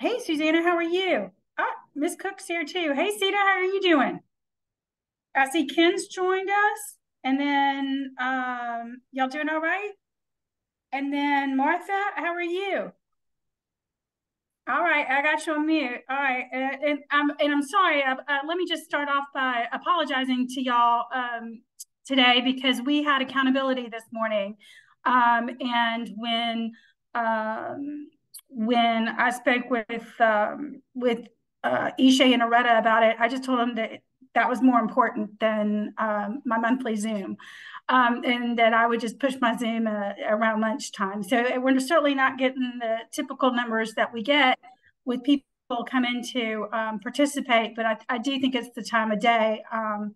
Hey, Susanna, how are you? Ah, Miss Cook's here too. Hey, Sita, how are you doing? I see Ken's joined us. And then um, y'all doing all right? And then Martha, how are you? All right, I got you on mute. All right, and, and I'm and I'm sorry. Uh, uh, let me just start off by apologizing to y'all um, today because we had accountability this morning, um, and when um, when I spoke with um, with uh, Ishay and Areta about it, I just told them that that was more important than um, my monthly Zoom. Um, and that I would just push my Zoom uh, around lunchtime. So uh, we're certainly not getting the typical numbers that we get with people coming to um, participate, but I, I, do think it's the time of day. Um,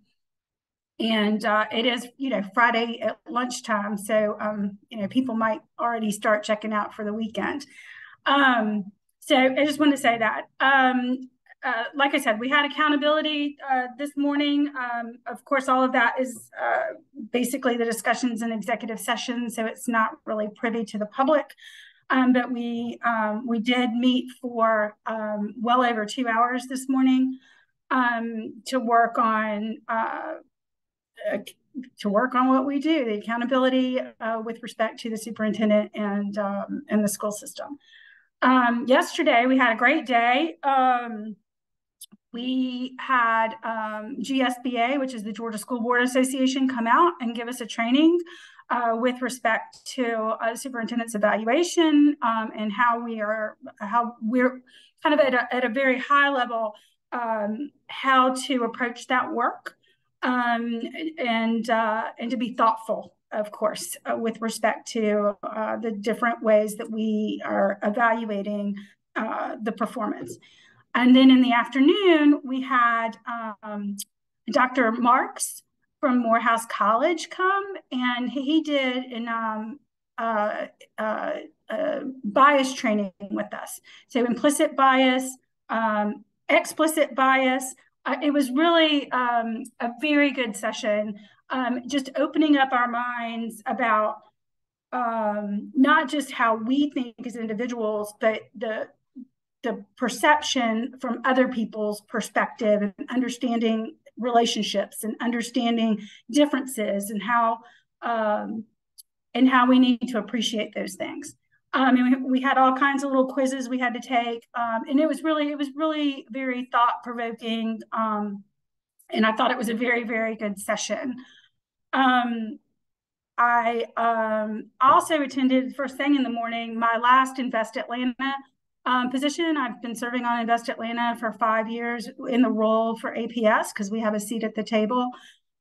and uh, it is, you know, Friday at lunchtime. So, um, you know, people might already start checking out for the weekend. Um, so I just want to say that. Um, uh, like I said, we had accountability uh, this morning. Um, of course, all of that is uh, basically the discussions in executive session, so it's not really privy to the public. Um, but we um, we did meet for um, well over two hours this morning um, to work on uh, uh, to work on what we do, the accountability with respect to the superintendent and um, and the school system. yesterday, we had a great day we had um, GSBA, which is the Georgia School Board Association, come out and give us a training uh, with respect to superintendent's evaluation um, and how we are, how we're kind of at a, at a very high level, um, how to approach that work um, and uh, and to be thoughtful, of course, uh, with respect to uh, the different ways that we are evaluating uh, the performance. And then in the afternoon, we had um, Dr. Marks from Morehouse College come, and he did an um, uh, uh, uh, bias training with us. So implicit bias, um, explicit bias. Uh, it was really um, a very good session, um, just opening up our minds about um, not just how we think as individuals, but the the perception from other people's perspective and understanding relationships and understanding differences and how um, and how we need to appreciate those things. Um, and we, we, had all kinds of little quizzes we had to take, um, and it was really it was really very thought provoking, um, and I thought it was a very very good session. Um, I also attended first thing in the morning my last Invest Atlanta um, position. I've been serving on Invest Atlanta for five years in the role for APS because we have a seat at the table.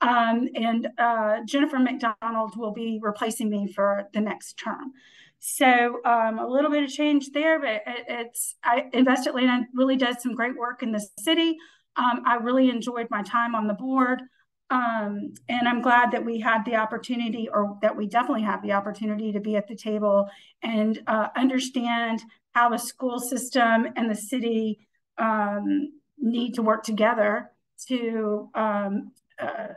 Um, and uh, Jennifer McDonald will be replacing me for the next term. So um, a little bit of change there, but it, it's I, Invest Atlanta really does some great work in the city. Um, I really enjoyed my time on the board. Um, and I'm glad that we had the opportunity, or that we definitely have the opportunity to be at the table and uh, understand how the school system and the city um, need to work together to um, uh,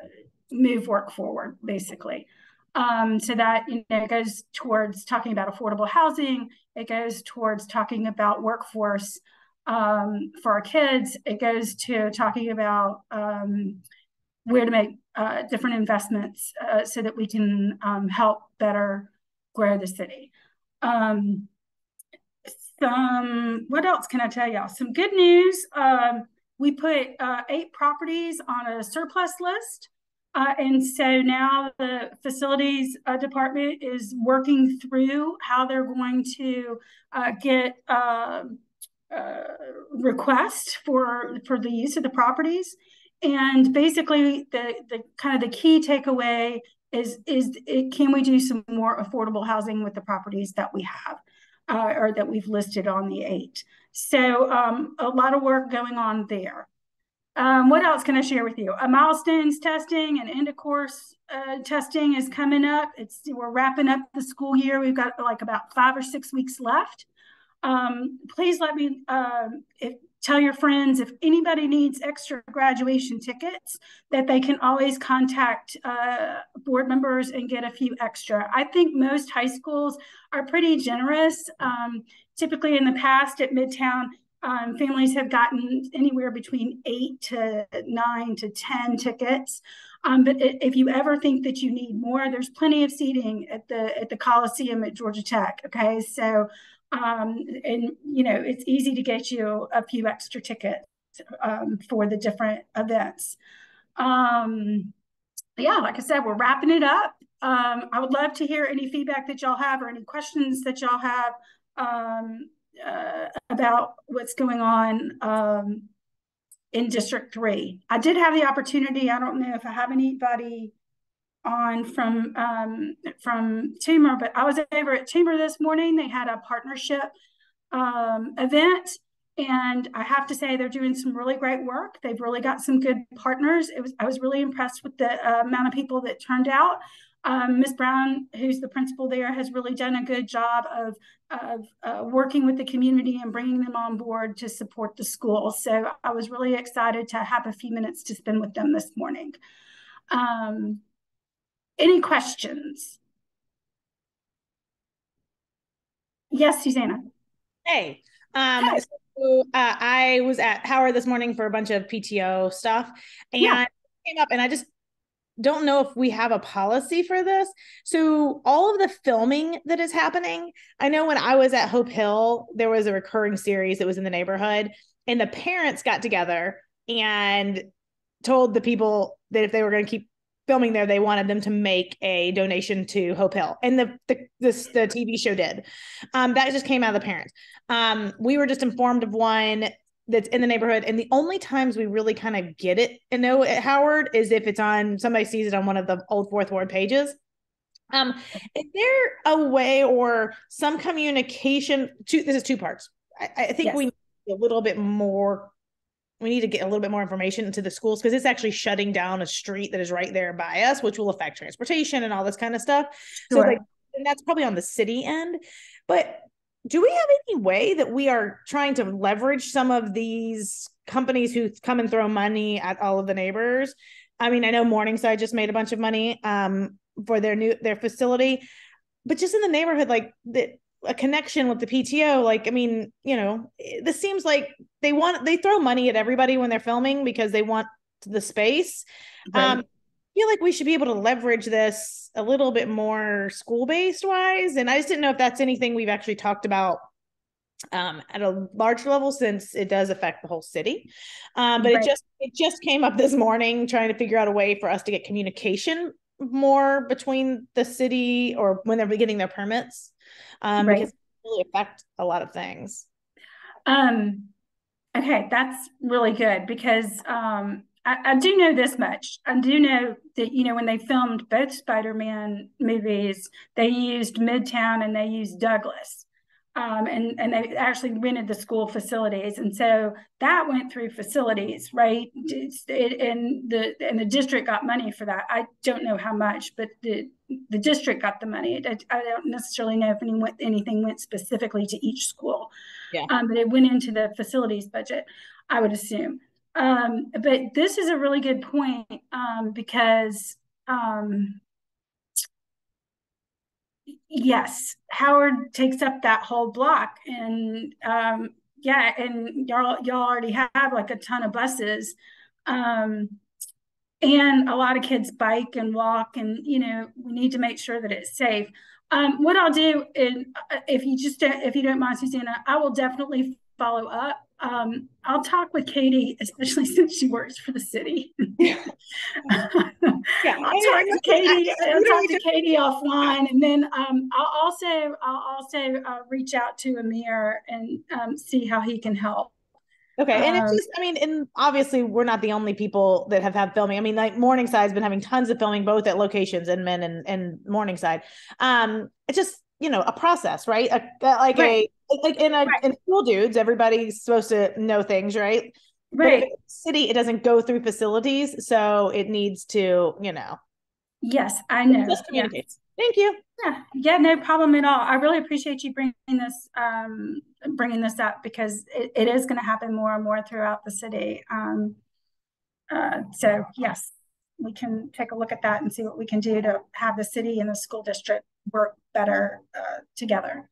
move work forward, basically. Um, so that you know it goes towards talking about affordable housing. It goes towards talking about workforce um, for our kids. It goes to talking about um, where to make uh, different investments uh, so that we can um, help better grow the city. Um, some, what else can I tell y'all? Some good news. Um, we put uh, eight properties on a surplus list. Uh, and so now the facilities uh, department is working through how they're going to uh, get um, uh, requests for for the use of the properties. And basically, the the kind of the key takeaway is is it, can we do some more affordable housing with the properties that we have? Uh, or that we've listed on the eight. So um, a lot of work going on there. Um, what else can I share with you? A milestones testing and end of course uh, testing is coming up. It's we're wrapping up the school year. We've got like about five or six weeks left. Um, please let me uh, if, tell your friends if anybody needs extra graduation tickets that they can always contact uh, board members and get a few extra. I think most high schools are pretty generous. Um, typically in the past at Midtown, um, families have gotten anywhere between eight to nine to 10 tickets. Um, but if you ever think that you need more, there's plenty of seating at the at the Coliseum at Georgia Tech. Okay, so um, and you know it's easy to get you a few extra tickets um, for the different events. Um, yeah, like I said, we're wrapping it up. Um, I would love to hear any feedback that y'all have or any questions that y'all have um, uh, about what's going on um, in District 3. I did have the opportunity, I don't know if I have anybody on from um, from Toomer, but I was over at Toomer this morning. They had a partnership um, event, and I have to say they're doing some really great work. They've really got some good partners. It was I was really impressed with the uh, amount of people that turned out. Um, Ms. Brown, who's the principal there, has really done a good job of, of uh, working with the community and bringing them on board to support the school. So I was really excited to have a few minutes to spend with them this morning. Um, any questions? Yes, Susanna. Hey. Um, hey. So, uh, I was at Howard this morning for a bunch of PTO stuff and yeah. came up and I just don't know if we have a policy for this. So all of the filming that is happening, I know when I was at Hope Hill, there was a recurring series that was in the neighborhood, and the parents got together and told the people that if they were going to keep filming there, they wanted them to make a donation to Hope Hill, and the the this, the TV show did. Um, that just came out of the parents. Um, we were just informed of one that's in the neighborhood. And the only times we really kind of get it and know at Howard is if it's on somebody sees it on one of the old fourth ward pages. Um, is there a way or some communication? Two, this is two parts. I, I think yes. we need a little bit more. We need to get a little bit more information into the schools because it's actually shutting down a street that is right there by us, which will affect transportation and all this kind of stuff. Sure. So, like, and that's probably on the city end. But do we have any way that we are trying to leverage some of these companies who come and throw money at all of the neighbors? I mean, I know Morningside just made a bunch of money um, for their new their facility, but just in the neighborhood, like the, a connection with the PTO, like I mean, you know, this seems like they want they throw money at everybody when they're filming because they want the space. Right. Um, feel like we should be able to leverage this a little bit more school based wise. And I just didn't know if that's anything we've actually talked about um, at a large level since it does affect the whole city. Um, but right. it just it just came up this morning trying to figure out a way for us to get communication more between the city or when they're getting their permits um, right. because it really affect a lot of things. Um, okay, that's really good because um, I, I, do know this much. I do know that, you know, when they filmed both Spider Man movies, they used Midtown and they used Douglas. Um, and, and they actually rented the school facilities. And so that went through facilities, right? It, and the and the district got money for that. I don't know how much, but the the district got the money. I, I don't necessarily know if any, went anything went specifically to each school, yeah. um, but it went into the facilities budget, I would assume. Um, but this is a really good point um, because, um, yes, Howard takes up that whole block, and um, yeah, and y'all y'all already have like a ton of buses, um, and a lot of kids bike and walk, and you know we need to make sure that it's safe. Um, what I'll do, and uh, if you just don't, if you don't mind, Susanna, I will definitely follow up um, I'll talk with Katie, especially since she works for the city. yeah. I'll talk to Katie. I'll talk to Katie offline, and then um, I'll also I'll also uh, reach out to Amir and um, see how he can help. Okay, and it's um, just I mean, and obviously we're not the only people that have had filming. I mean, like Morningside's been having tons of filming both at locations Inman and and Morningside. Um, it's just you know a process, right? A, like right. a like in a right. in school dudes, everybody's supposed to know things, right? Right. city, it doesn't go through facilities, so it needs to, you know. Yes, I know. Just communicates. Thank you. Yeah, yeah, no problem at all. I really appreciate you bringing this um, bringing this up because it, it is going to happen more and more throughout the city. Um, uh, so yes, we can take a look at that and see what we can do to have the city and the school district work better uh, together.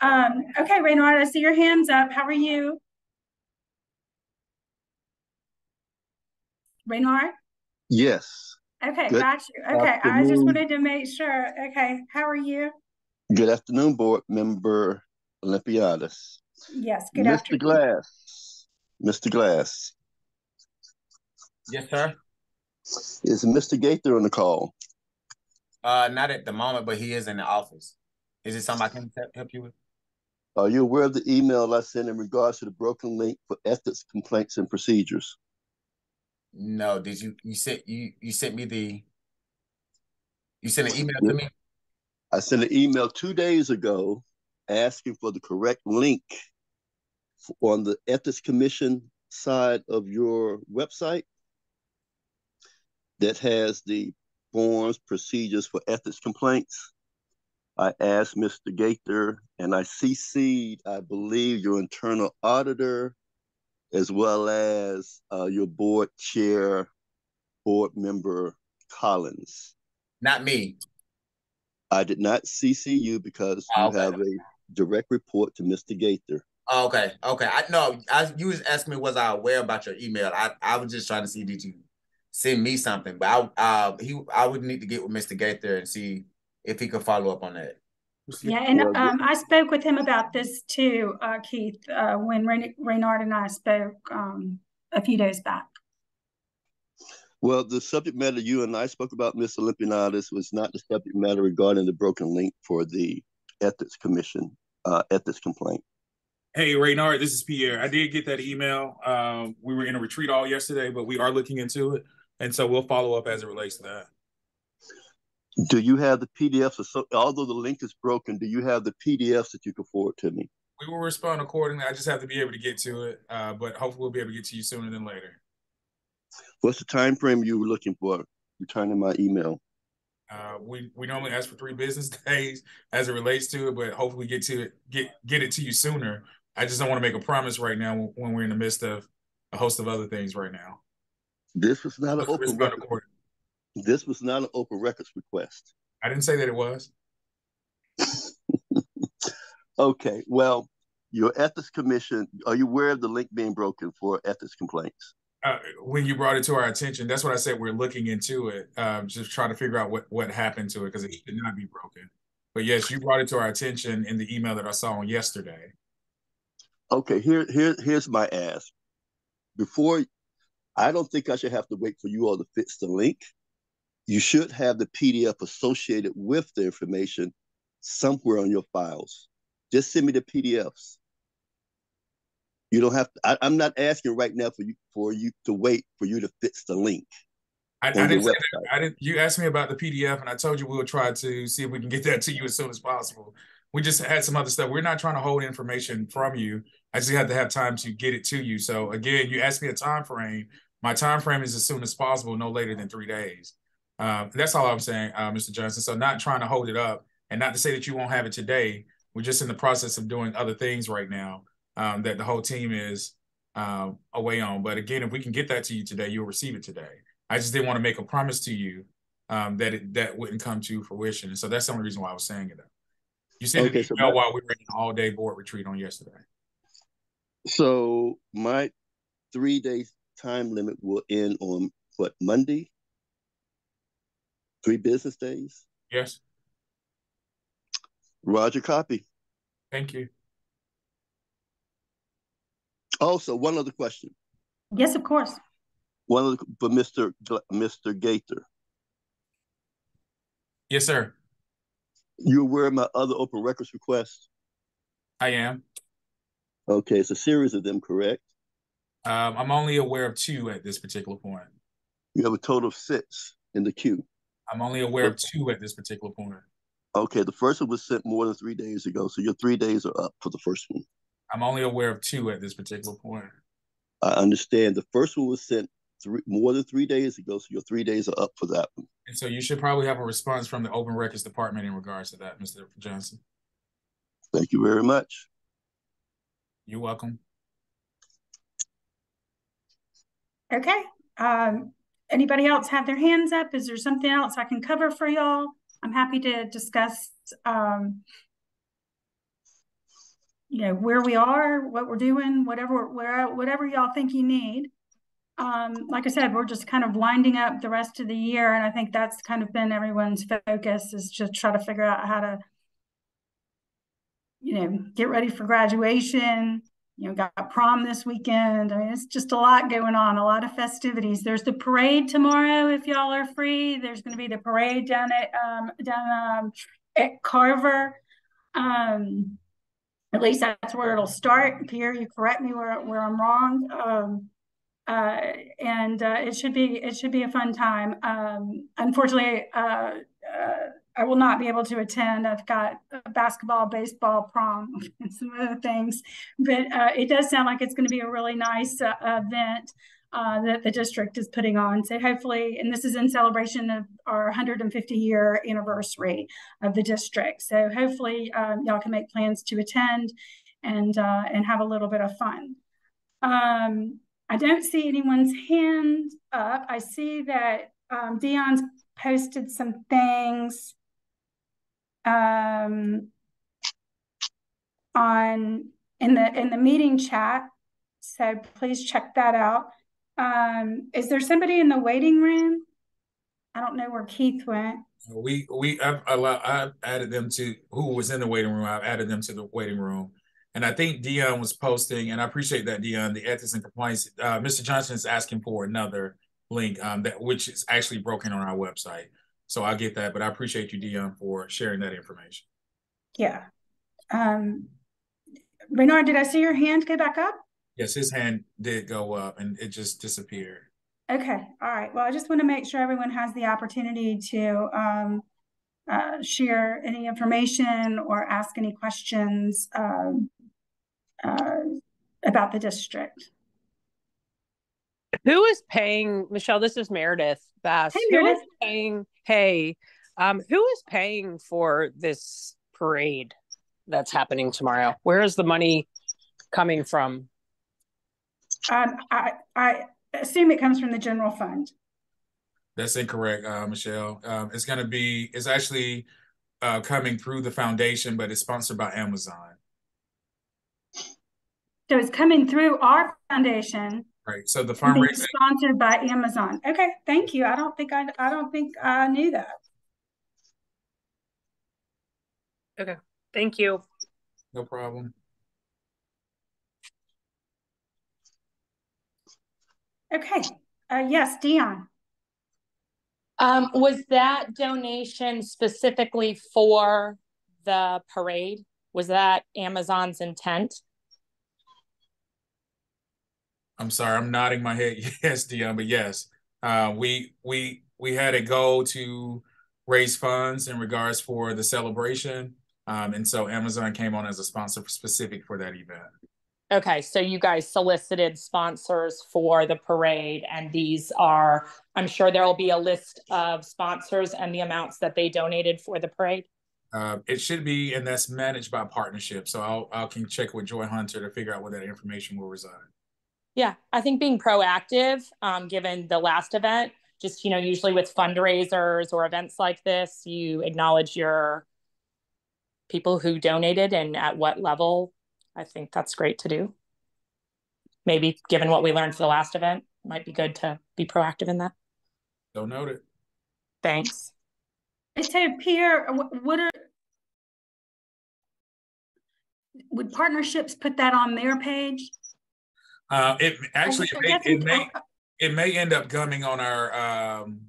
Um, okay, Reynard, I see your hands up. How are you? Reynard? Yes. Okay, Good got you. Okay, afternoon. I just wanted to make sure. Okay, how are you? Good afternoon, board member Olympiadis. Yes, good Mr. afternoon. Mr. Glass. Mr. Glass. Yes, sir. Is Mr. Gaither on the call? Uh, not at the moment, but he is in the office. Is it something I can help you with? Are you aware of the email I sent in regards to the broken link for ethics complaints and procedures? No, did you you sent you you sent me the you sent an email to me? I sent an email two days ago asking for the correct link on the Ethics Commission side of your website that has the forms, procedures for ethics complaints. I asked Mr. Gaither and I CC'd, I believe, your internal auditor as well as uh, your board chair, board member Collins. Not me. I did not CC you because oh, you have a direct report to Mr. Gaither. Oh, okay, okay. I know. I you was asking me was I aware about your email. I, I was just trying to see did you send me something, but I uh he I would need to get with Mr. Gaither and see if he could follow up on that. Yeah, and um, I spoke with him about this too, uh, Keith, uh, when Reynard and I spoke um, a few days back. Well, the subject matter you and I spoke about, Ms. Olympiadis, was not the subject matter regarding the broken link for the Ethics Commission uh, ethics complaint. Hey, Reynard, this is Pierre. I did get that email. Um, we were in a retreat all yesterday, but we are looking into it. And so we'll follow up as it relates to that. Do you have the PDFs? So, although the link is broken, do you have the PDFs that you can forward to me? We will respond accordingly. I just have to be able to get to it, uh, but hopefully we'll be able to get to you sooner than later. What's the time frame you were looking for returning my email? Uh, we we normally ask for three business days as it relates to it, but hopefully get to it get get it to you sooner. I just don't want to make a promise right now when we're in the midst of a host of other things right now. This is not an open record. This was not an open records request. I didn't say that it was. okay, well, your ethics commission, are you aware of the link being broken for ethics complaints? Uh, when you brought it to our attention, that's what I said. We're looking into it, um, just trying to figure out what what happened to it because it should not be broken. But yes, you brought it to our attention in the email that I saw on yesterday. Okay, here here here's my ask. Before, I don't think I should have to wait for you all to fix the link you should have the PDF associated with the information somewhere on your files. Just send me the PDFs. You don't have to, I, am not asking right now for you for you to wait for you to fix the link. I, I didn't, Say that. I didn't you asked me about the PDF and I told you we'll try to see if we can get that to you as soon as possible. We just had some other stuff. We're not trying to hold information from you. I just had to have time to get it to you. So again, you asked me a time frame. My time frame is as soon as possible, no later than three days. Um, that's all I'm saying, uh, Mr. Johnson. So not trying to hold it up and not to say that you won't have it today. We're just in the process of doing other things right now um, that the whole team is um, away on. But again, if we can get that to you today, you'll receive it today. I just didn't want to make a promise to you um, that it, that wouldn't come to fruition. And so that's the only reason why I was saying it. You said okay, it so while we were in an all day board retreat on yesterday. So my three day time limit will end on what Monday? Three business days? Yes. Roger, copy. Thank you. Also, one other question. Yes, of course. One other for Mr. Mr. Gaither. Yes, sir. You aware of my other open records requests? I am. Okay, it's a series of them, correct? Um, I'm only aware of two at this particular point. You have a total of six in the queue. I'm only aware of two at this particular point. Okay, the first one was sent more than three days ago, so your three days are up for the first one. I'm only aware of two at this particular point. I understand. The first one was sent three more than three days ago, so your three days are up for that one. And so you should probably have a response from the Open Records Department in regards to that, Mr. Johnson. Thank you very much. You're welcome. Okay. Um, anybody else have their hands up? Is there something else I can cover for y'all? I'm happy to discuss, um, you know, where we are, what we're doing, whatever, where, whatever y'all think you need. Um, like I said, we're just kind of winding up the rest of the year, and I think that's kind of been everyone's focus is just try to figure out how to, you know, get ready for graduation, you know, got prom this weekend. I mean, it's just a lot going on, a lot of festivities. There's the parade tomorrow if y'all are free. There's going to be the parade down at um, down um, at Carver. Um, at least that's where it'll start. Pierre, you correct me where where I'm wrong. Um, uh, and uh, it should be it should be a fun time. Um, unfortunately, uh, uh I will not be able to attend. I've got basketball, baseball, prom, and some other things. But uh, it does sound like it's going to be a really nice uh, event uh, that the district is putting on. So hopefully, and this is in celebration of our 150 year anniversary of the district. So hopefully, um, y'all can make plans to attend and uh, and have a little bit of fun. Um, I don't see anyone's hand up. I see that um, Dion's posted some things um, on in the in the meeting chat. said please check that out. Um, is there somebody in the waiting room? I don't know where Keith went. We we I've, allowed, I've added them to who was in the waiting room. I've added them to the waiting room, and I think Dion was posting, and I appreciate that Dion. The ethics and compliance. Uh, Mr. Johnson is asking for another link um, that which is actually broken on our website. So I get that, but I appreciate you, Dion, for sharing that information. Yeah. Um, Bernard, did I see your hand go back up? Yes, his hand did go up and it just disappeared. Okay. All right. Well, I just want to make sure everyone has the opportunity to um, uh, share any information or ask any questions um, uh, about the district. Who is paying Michelle? This is Meredith Bass. Hey, Meredith. Who is paying? Hey, um, who is paying for this parade that's happening tomorrow? Where is the money coming from? Um, I I assume it comes from the general fund. That's incorrect, uh, Michelle. Um, it's going to be. It's actually uh, coming through the foundation, but it's sponsored by Amazon. So it's coming through our foundation Right. So the fundraising sponsored by Amazon. Okay, thank you. I don't think I I don't think I knew that. Okay. Thank you. No problem. Okay. Uh, yes, Dion. Um, was that donation specifically for the parade? Was that Amazon's intent? I'm sorry, I'm nodding my head. Yes, Dion, but yes, uh, we we we had a goal to raise funds in regards for the celebration, um, and so Amazon came on as a sponsor specific for that event. Okay, so you guys solicited sponsors for the parade, and these are, I'm sure there will be a list of sponsors and the amounts that they donated for the parade. Uh, it should be, and that's managed by partnership. So I'll I'll can check with Joy Hunter to figure out where that information will reside. Yeah, I think being proactive, um, given the last event, just, you know, usually with fundraisers or events like this, you acknowledge your people who donated and at what level. I think that's great to do. Maybe given what we learned for the last event, might be good to be proactive in that. Don't note it. Thanks. So, Pierre, what are would partnerships put that on their page? Uh, it actually it may, it may it may end up coming on our um,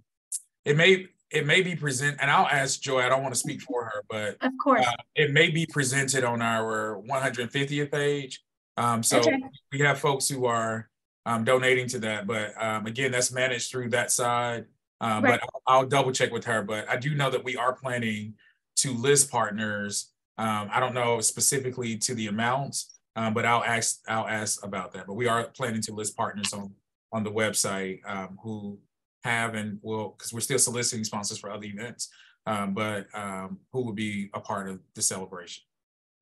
it may it may be present and I'll ask Joy. I don't want to speak for her, but of course uh, it may be presented on our 150th page. Um, so okay. we have folks who are um, donating to that, but um, again, that's managed through that side. Um, right. But I'll, I'll, double check with her. But I do know that we are planning to list partners. Um, I don't know specifically to the amounts, um, but I'll ask I'll ask about that. But we are planning to list partners on on the website um, who have and will because we're still soliciting sponsors for other events, um, but um, who will be a part of the celebration.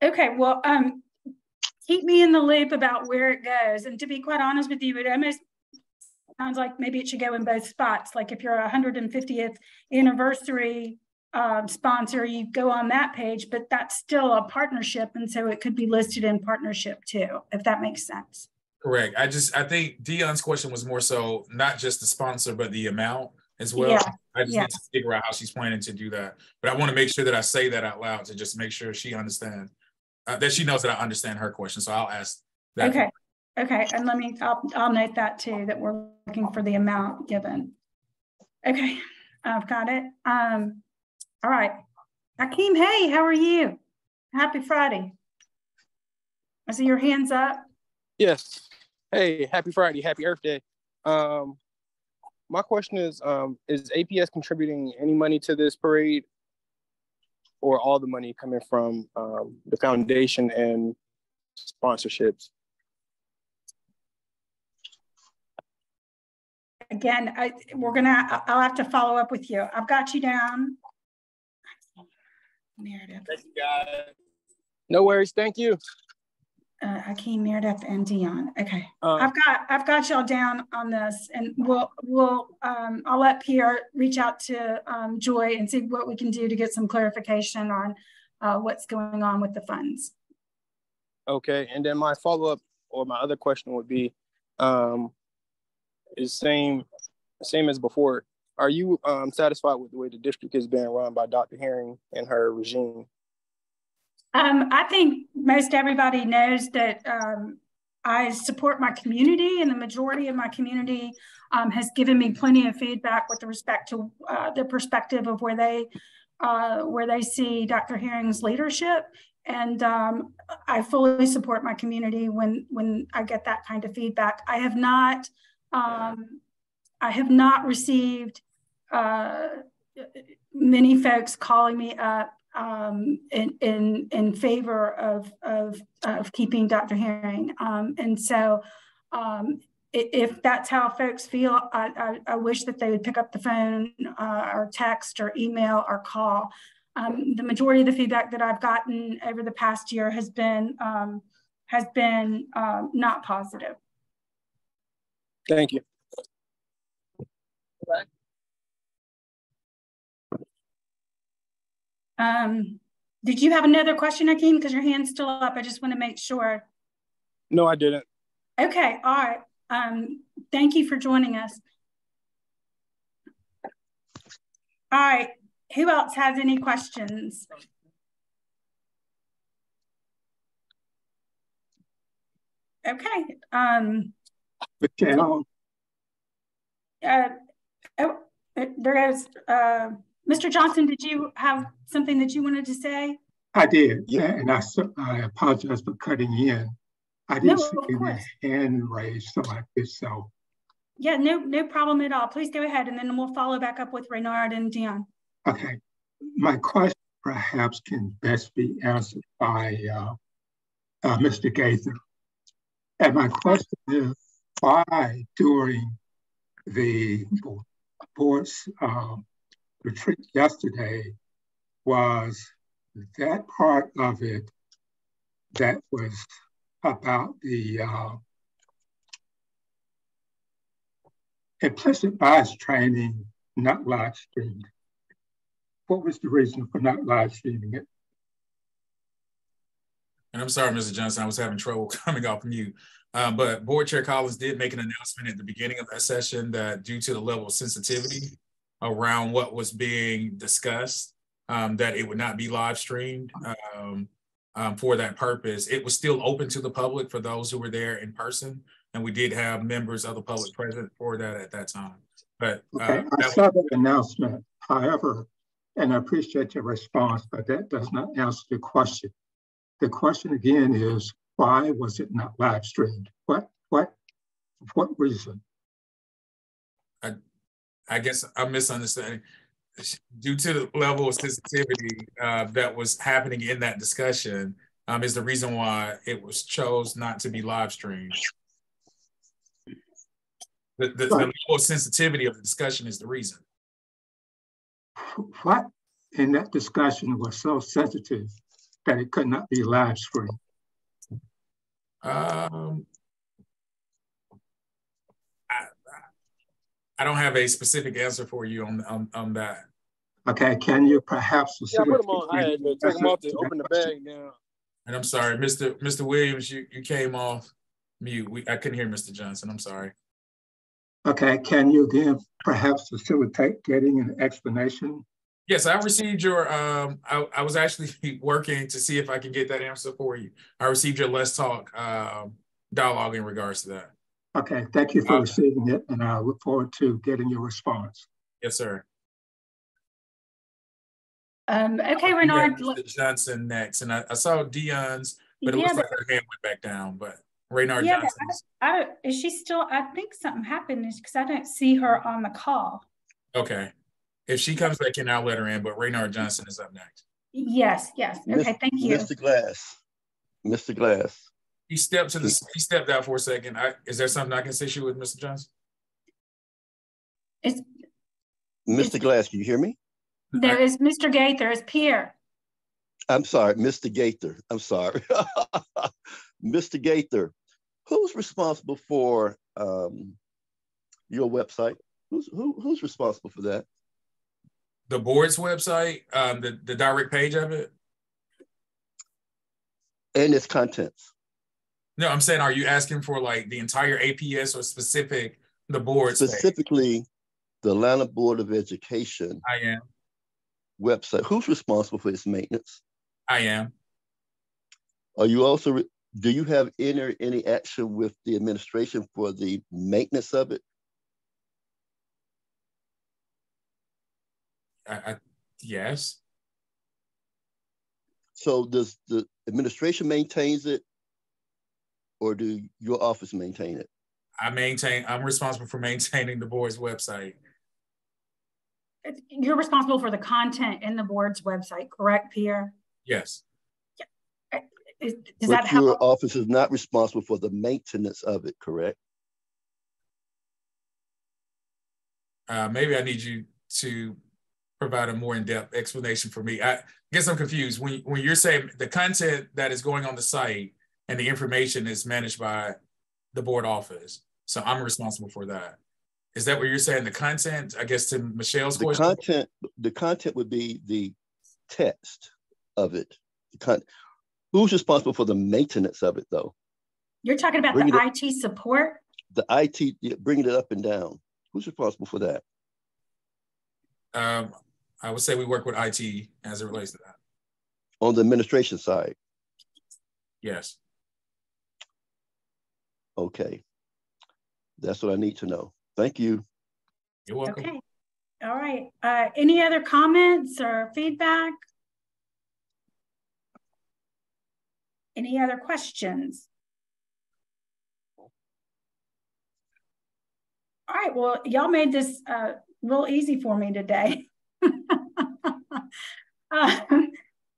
Okay, well, um, keep me in the loop about where it goes. And to be quite honest with you, it almost sounds like maybe it should go in both spots. Like if you're a 150th anniversary um, sponsor, you go on that page, but that's still a partnership. And so it could be listed in partnership too, if that makes sense. Correct. I just, I think Dion's question was more so not just the sponsor, but the amount as well. Yeah. I just Yeah. need to figure out how she's planning to do that. But I want to make sure that I say that out loud to just make sure she understands, uh, that she knows that I understand her question. So I'll ask that. Okay, okay, and let me, I'll, I'll note that too, that we're looking for the amount given. Okay, I've got it. Um, all right. Hakeem, hey, how are you? Happy Friday. I see your hands up. Yes. Hey, happy Friday, happy Earth Day. Um, my question is, um, is APS contributing any money to this parade, or all the money coming from um, the foundation and sponsorships? Again, I, we're gonna, I'll have to follow up with you. I've got you down. Meredith, Thank you guys. No worries. Thank you. uh, Hakeem, Meredith, and Dion. Okay. Um, I've got, I've got y'all down on this and we'll, we'll, um, I'll let Pierre reach out to, um, Joy and see what we can do to get some clarification on, uh, what's going on with the funds. Okay, and then my follow up or my other question would be, um, is same, same as before. Are you um, satisfied with the way the district is being run by Dr. Herring and her regime? Um, I think most everybody knows that, um, I support my community and the majority of my community, um, has given me plenty of feedback with respect to, uh, the perspective of where they, uh, where they see Dr. Herring's leadership. And, um, I fully support my community when, when I get that kind of feedback. I have not, um, I have not received, uh, many folks calling me up um, in, in, in favor of, of, of keeping Dr. Herring. Um, and so um, if that's how folks feel, I, I, I wish that they would pick up the phone uh, or text or email or call. Um, the majority of the feedback that I've gotten over the past year has been, um, has been um, not positive. Thank you. Um, did you have another question, Akeem? Because your hand's still up. I just want to make sure. No, I didn't. Okay, all right. Um, thank you for joining us. All right, who else has any questions? Okay, um, Michelle, uh, oh, there is, uh, Mr. Johnson, did you have something that you wanted to say? I did, yeah, and I, I apologize for cutting in. I didn't No, see any hand raised, so I did so. Yeah, no, no problem at all. Please go ahead and then we'll follow back up with Reynard and Dion. Okay, my question perhaps can best be answered by uh, uh, Mr. Gaither. And my question is, why during the bo- board's um, retreat yesterday was that part of it that was about the uh, implicit bias training not live streamed? What was the reason for not live streaming it? And I'm sorry, Mr. Johnson, I was having trouble coming off mute. Uh, but Board Chair Collins did make an announcement at the beginning of that session that due to the level of sensitivity around what was being discussed, um, that it would not be live streamed um, um, for that purpose. It was still open to the public for those who were there in person. And we did have members of the public present for that at that time. But uh, Okay, I saw that announcement. However, and I appreciate your response, but that does not answer the question. The question again is, why was it not live streamed? What, what, what reason? I guess I'm misunderstanding. Due to the level of sensitivity uh, that was happening in that discussion, um, is the reason why it was chose not to be live streamed. The, the, the level of sensitivity of the discussion is the reason. What in that discussion was so sensitive that it could not be live streamed? Um, I don't have a specific answer for you on on, on that. Okay, can you perhaps? Yeah, put them on. I had to take them off to open the bag now. And I'm sorry, Mr. Mr. Williams, you, you came off mute. We, I couldn't hear Mr. Johnson. I'm sorry. Okay, can you again perhaps facilitate getting an explanation? Yes, I received your, um, I, I was actually working to see if I can get that answer for you. I received your Let's Talk um, dialogue in regards to that. Okay, thank you for receiving it, and I look forward to getting your response. Yes, sir. Um, okay, Renard. Johnson next, and I, I saw Dion's, but it yeah, looks like her hand went back down. But Raynard yeah, Johnson. I, I, is she still? I think something happened because I don't see her on the call. Okay, if she comes back in, I'll let her in. But Raynard Johnson is up next. Yes, yes. Okay, thank you, Mr. Glass. Mr. Glass. He stepped to the. He stepped out for a second. I, is there something I can assist you with, Mr. Johnson? It's Mr. Glass. Can you hear me? There is Mr. Gaither, is Pierre. I'm sorry, Mr. Gaither. I'm sorry. Mr. Gaither, who's responsible for um, your website? Who's who, who's responsible for that? The board's website, um, the, the direct page of it? And its contents. No, I'm saying, are you asking for like the entire APS or specific the board? Specifically, page? the Atlanta Board of Education. I am website. Who's responsible for its maintenance? I am. Are you also, do you have any, any action with the administration for the maintenance of it? I, I, yes. So does the administration maintains it or do your office maintain it? I maintain, I'm responsible for maintaining the board's website you're responsible for the content in the board's website, correct, Pierre? Yes. Yeah. Is, does but that help? Your office is not responsible for the maintenance of it, correct? Uh, maybe I need you to provide a more in-depth explanation for me. I guess I'm confused. When, when you're saying the content that is going on the site and the information is managed by the board office, so I'm responsible for that. Is that what you're saying? The content, I guess, to Michelle's the question. content, the content would be the text of it. The con- Who's responsible for the maintenance of it, though? You're talking about bring the IT up, support. The IT, bringing it up and down. Who's responsible for that? Um, I would say we work with IT as it relates to that. On the administration side. Yes. Okay. That's what I need to know. Thank you. You're welcome. Okay. All right. Uh, any other comments or feedback? Any other questions? All right. Well, y'all made this uh, real easy for me today. uh,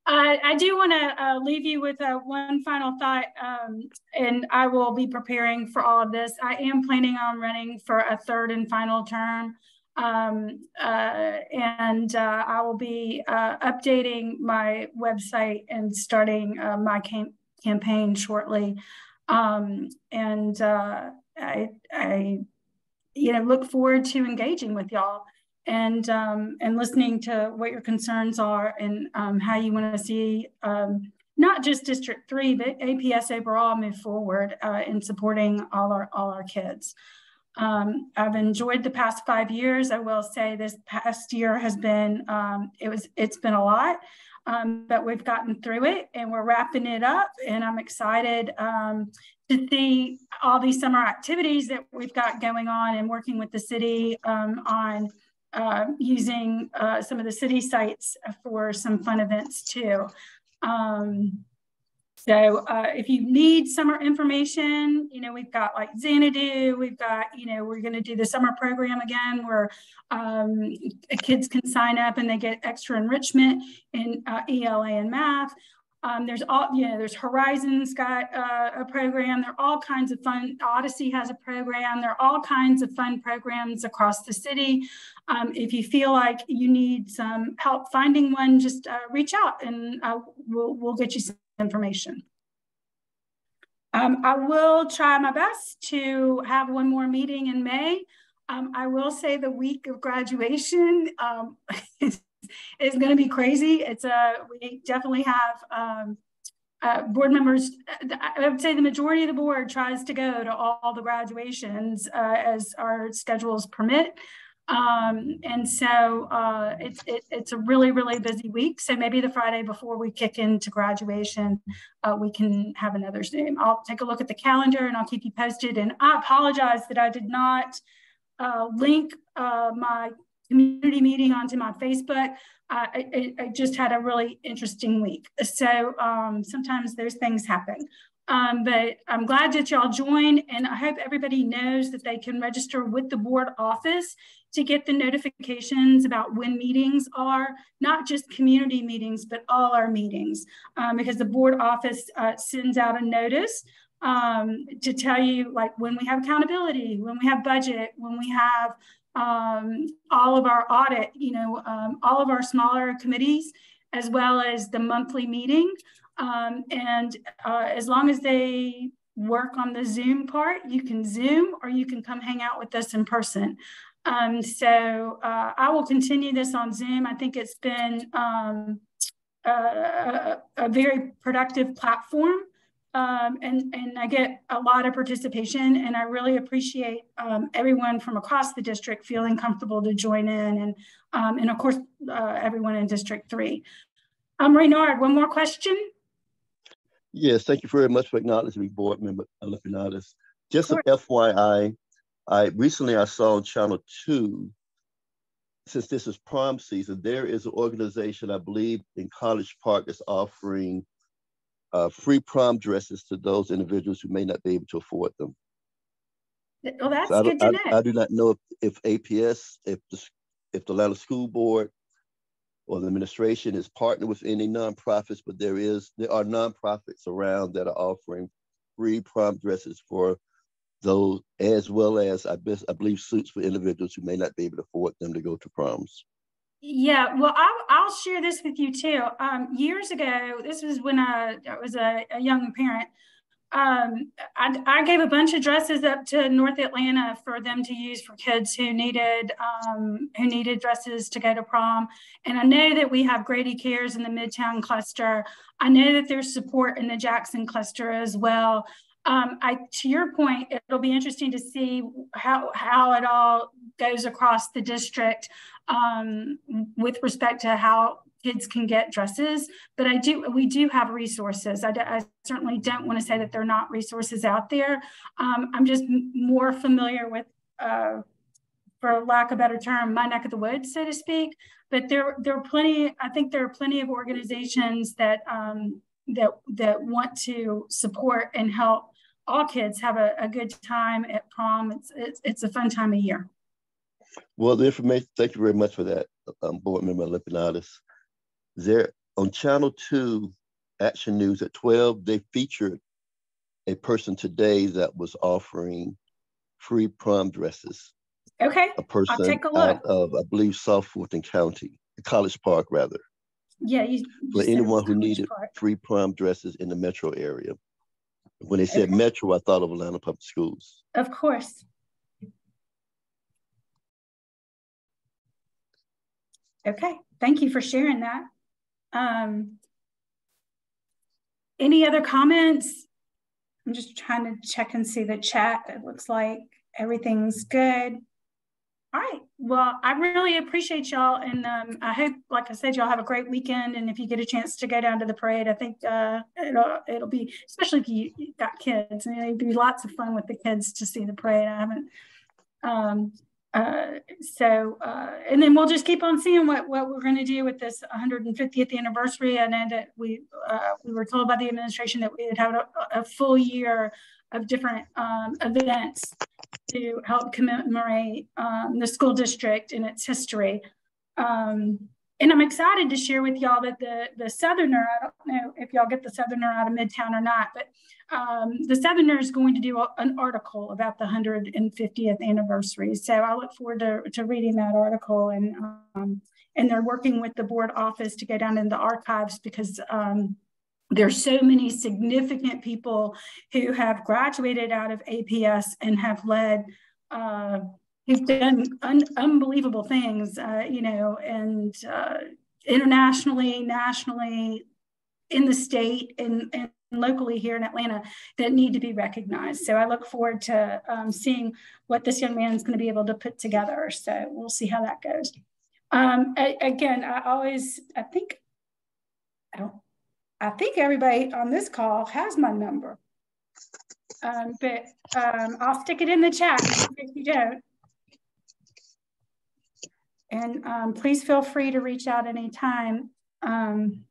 I, I do want to uh, leave you with uh, one final thought, um, and I will be preparing for all of this. I am planning on running for a third and final term, um, uh, and uh, I will be uh, updating my website and starting my cam campaign shortly. Um, and I, I, you know, look forward to engaging with y'all and um, and listening to what your concerns are and um, how you want to see um, not just District Three, but APS overall move forward uh, in supporting all our all our kids. Um, I've enjoyed the past five years. I will say this past year has been um, it was it's been a lot, um, but we've gotten through it and we're wrapping it up. And I'm excited to see all these summer activities that we've got going on and working with the city on uh, using uh, some of the city sites for some fun events too. Um, so uh, if you need summer information, you know, we've got like Xanadu, we've got, you know, we're going to do the summer program again where um, kids can sign up and they get extra enrichment in uh, ELA and math. Um, there's all, you know, there's Horizons got uh, a program. There are all kinds of fun. Odyssey has a program. There are all kinds of fun programs across the city. Um, if you feel like you need some help finding one, just uh, reach out and uh, we'll, we'll get you some information. Um, I will try my best to have one more meeting in May. Um, I will say the week of graduation um, is, is going to be crazy. It's a we definitely have um, uh, board members. I would say the majority of the board tries to go to all the graduations uh, as our schedules permit. Um, and so uh, it's it, it's a really really busy week. So maybe the Friday before we kick into graduation, uh, we can have another Zoom. I'll take a look at the calendar and I'll keep you posted. And I apologize that I did not uh, link uh, my community meeting onto my Facebook. Uh, I, I, just had a really interesting week. So um, sometimes those things happen. Um, but I'm glad that y'all joined and I hope everybody knows that they can register with the board office to get the notifications about when meetings are, not just community meetings, but all our meetings, um, because the board office uh, sends out a notice um, to tell you like when we have accountability, when we have budget, when we have um, all of our audit, you know, um, all of our smaller committees, as well as the monthly meeting. Um, and uh, as long as they work on the Zoom part, you can Zoom or you can come hang out with us in person. Um, so uh, I will continue this on Zoom. I think it's been um, a, a, very productive platform um, and, and I get a lot of participation and I really appreciate um, everyone from across the district feeling comfortable to join in and, um, and of course, uh, everyone in District 3. Um, Reynard, one more question? Yes, thank you very much for acknowledging me, Board Member Olympiadis. Just an FYI, I recently I saw on Channel 2, since this is prom season, there is an organization, I believe, in College Park that's offering uh, free prom dresses to those individuals who may not be able to afford them. Well, that's so good to I, know. I, do not know if, if APS, if the, if the Atlanta School Board or the administration is partnered with any nonprofits, but there is there are nonprofits around that are offering free prom dresses for those, as well as I, best, I believe suits for individuals who may not be able to afford them to go to proms. Yeah, well, I'll, I'll share this with you too. Um, years ago, this was when I, I was a, a young parent. Um, I, I, gave a bunch of dresses up to North Atlanta for them to use for kids who needed um, who needed dresses to go to prom. And I know that we have Grady Cares in the Midtown cluster. I know that there's support in the Jackson cluster as well. Um, I, to your point, it'll be interesting to see how, how it all goes across the district um, with respect to how kids can get dresses. But I do, we do have resources. I, I certainly don't want to say that there are not resources out there. Um, I'm just more familiar with, uh, for lack of a better term, my neck of the woods, so to speak. But there, there are plenty. I think there are plenty of organizations that um, that that want to support and help all kids have a, a good time at prom. It's, it's, it's a fun time of year. Well, the information, thank you very much for that, um, Board Member Olympiadis. There on Channel 2, Action News at 12, they featured a person today that was offering free prom dresses. Okay. A person I'll take a look. out of, I believe, South Fulton County, College Park, rather. Yeah. You, for anyone who needed Park. free prom dresses in the metro area. When they said metro, I thought of Atlanta Public Schools. Of course. Okay, thank you for sharing that. Um, any other comments? I'm just trying to check and see the chat. It looks like everything's good. All right. Well, I really appreciate y'all. And um, I hope, like I said, y'all have a great weekend. And if you get a chance to go down to the parade, I think uh, it'll, it'll be, especially if you got kids, I mean, it'd be lots of fun with the kids to see the parade. I haven't, um, uh, so, uh, and then we'll just keep on seeing what, what we're going to do with this 150th anniversary. Know that we, uh, we were told by the administration that we would have a, a full year of different um, events to help commemorate um, the school district and its history. Um, and I'm excited to share with y'all that the the Southerner, I don't know if y'all get the Southerner out of Midtown or not, but um, the Southerner is going to do a, an article about the 150th anniversary. So I look forward to, to reading that article and um, and they're working with the board office to go down in the archives because um, there's so many significant people who have graduated out of APS and have led uh, who've done un unbelievable things, uh, you know, and uh, internationally, nationally, in the state, and, and locally here in Atlanta that need to be recognized. So I look forward to um, seeing what this young man is going to be able to put together. So we'll see how that goes. Um, I, again, I always, I think, I don't, I think everybody on this call has my number. Um, but um, I'll stick it in the chat if you don't. And um, please feel free to reach out anytime. Um,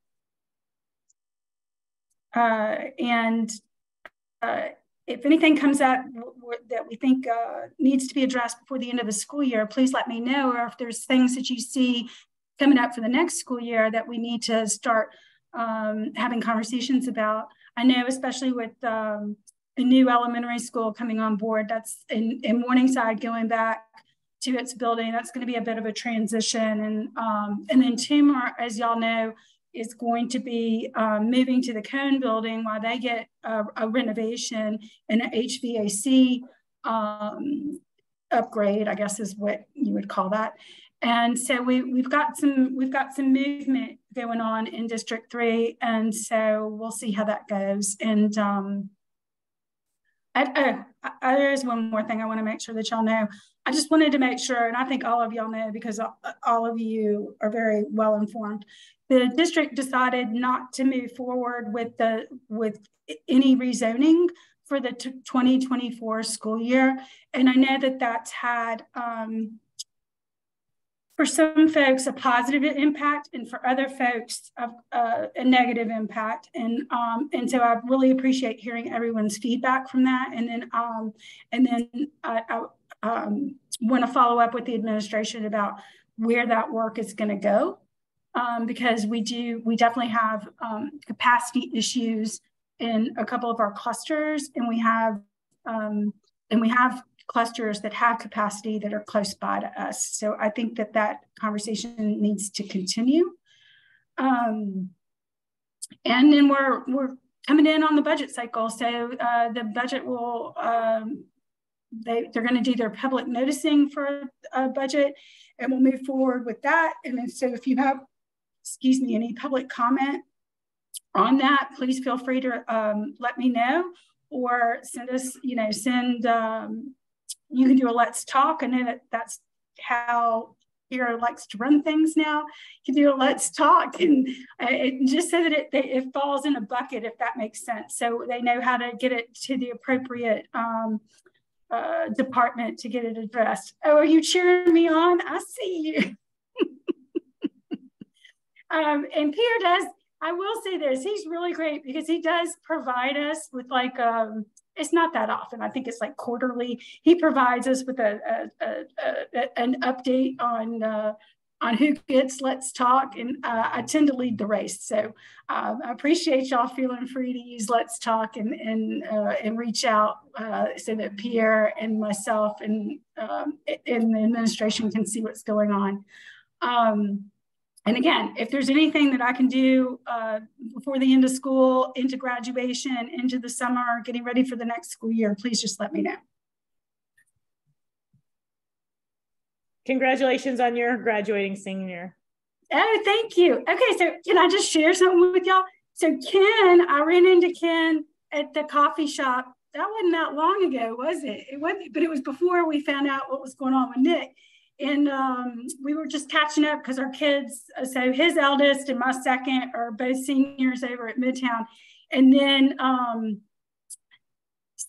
uh, and uh, if anything comes up that we think uh, needs to be addressed before the end of the school year, please let me know. Or if there's things that you see coming up for the next school year that we need to start um, having conversations about. I know, especially with um, a new elementary school coming on board, that's in, in Morningside going back to its building. That's going to be a bit of a transition. And, um, and then Toomer, as y'all know, is going to be um, moving to the Cone building while they get a, a renovation and an HVAC um, upgrade, I guess is what you would call that. And so we, we've got some we've got some movement going on in District Three, and so we'll see how that goes. And um, I, I, I, there is one more thing I want to make sure that y'all know. I just wanted to make sure, and I think all of y'all know because all of you are very well informed. The district decided not to move forward with the with any rezoning for the 2024 school year, and I know that that's had um, for some folks a positive impact and for other folks a, a, a negative impact. And um, and so I really appreciate hearing everyone's feedback from that. And then um, and then I, I um, want to follow up with the administration about where that work is going to go. Um, because we do we definitely have um, capacity issues in a couple of our clusters and we have um, and we have clusters that have capacity that are close by to us. So I think that that conversation needs to continue. Um, and then we're we're coming in on the budget cycle. So uh, the budget will um, they they're going to do their public noticing for a budget, and we'll move forward with that. And then, so if you have excuse me any public comment on that, please feel free to um, let me know or send us you know send um, you can do a let's talk. and then that that's how Kira likes to run things now. You can do a let's talk and uh, it, just so that it, it falls in a bucket, if that makes sense. So they know how to get it to the appropriate um, uh, department to get it addressed. Oh, are you cheering me on? I see you. um, and Pierre does, I will say this, he's really great because he does provide us with like, um, it's not that often. I think it's like quarterly. He provides us with a, a, a, a an update on uh, on who gets Let's Talk, and uh, I tend to lead the race. So um, I appreciate y'all feeling free to use Let's Talk and and uh, and reach out uh, so that Pierre and myself and um, and the administration can see what's going on. Um, and again, if there's anything that I can do uh, before the end of school, into graduation, into the summer, getting ready for the next school year, please just let me know. Congratulations on your graduating senior. Oh, thank you. Okay, so can I just share something with y'all? So Ken, I ran into Ken at the coffee shop. That wasn't that long ago, was it? It wasn't, but it was before we found out what was going on with Nick and um, we were just catching up because our kids, so his eldest and my second are both seniors over at Midtown. And then, um,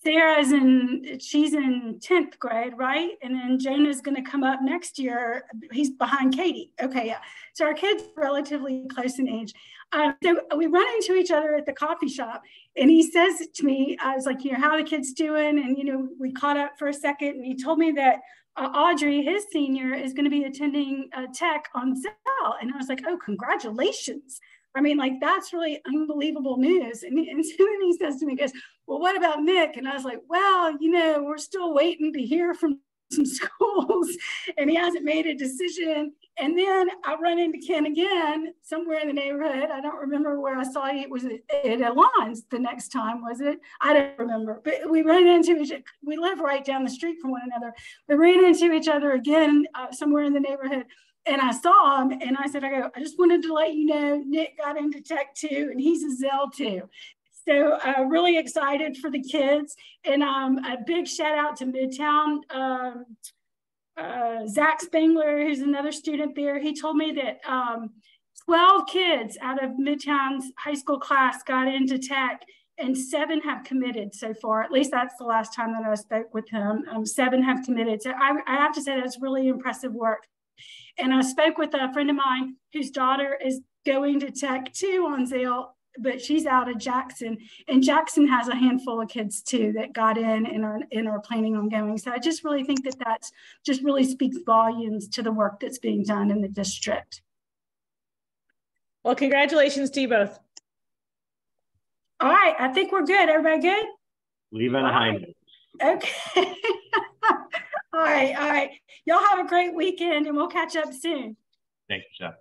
Sarah's in, she's in 10th grade, right? And then Jonah's going to come up next year. He's behind Katie. Okay, yeah. So our kids relatively close in age. Um, so we run into each other at the coffee shop, and he says to me, I was like, you know, how are the kids doing? And, you know, we caught up for a second, and he told me that uh, Audrey, his senior, is going to be attending uh, tech on Zell. And I was like, oh, congratulations. I mean, like, that's really unbelievable news. And, and so then he says to me, he goes, well, what about Nick? And I was like, well, you know, we're still waiting to hear from some schools and he hasn't made a decision. And then I run into Ken again somewhere in the neighborhood. I don't remember where I saw it. Was at Alon's the next time? Was it? I don't remember. But we ran into each. We live right down the street from one another. We ran into each other again uh, somewhere in the neighborhood. And I saw him and I said, I go, I just wanted to let you know Nick got into tech too, and he's a Zell too. So uh, really excited for the kids. And um, a big shout out to Midtown. Um, uh, Zach Spangler, who's another student there, he told me that um, 12 kids out of Midtown's high school class got into tech and seven have committed so far. At least that's the last time that I spoke with him. Um, seven have committed. So I, I have to say that's really impressive work. And I spoke with a friend of mine whose daughter is going to tech too on Zell but she's out of Jackson, and Jackson has a handful of kids too that got in and are and are planning on going. So I just really think that that's just really speaks volumes to the work that's being done in the district. Well, congratulations to you both. All right, I think we're good. Everybody good? Leave it behind. Right. Okay. all right, all right. Y'all have a great weekend, and we'll catch up soon. Thanks, Jeff.